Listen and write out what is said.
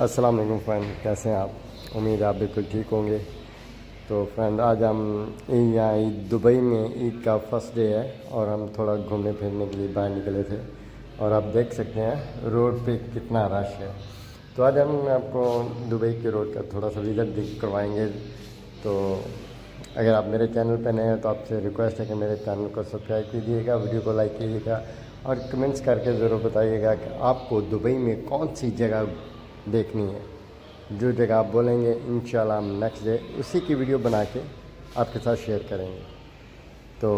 अस्सलाम वालेकुम फ्रेंड, कैसे हैं आप? उम्मीद आप बिल्कुल ठीक होंगे। तो फ्रेंड, आज हम यहाँ ईद दुबई में, ईद का फ़र्स्ट डे है और हम थोड़ा घूमने फिरने के लिए बाहर निकले थे। और आप देख सकते हैं, रोड पे कितना रश है। तो आज हम आपको दुबई के रोड का थोड़ा सा विज़िट करवाएँगे। तो अगर आप मेरे चैनल पर नए हैं तो आपसे रिक्वेस्ट है कि मेरे चैनल को सब्सक्राइब कीजिएगा वीडियो को लाइक कीजिएगा और कमेंट्स करके ज़रूर बताइएगा कि आपको दुबई में कौन सी जगह देखनी है। जो जगह आप बोलेंगे इन हम नेक्स्ट डे उसी की वीडियो बना के आपके साथ शेयर करेंगे। तो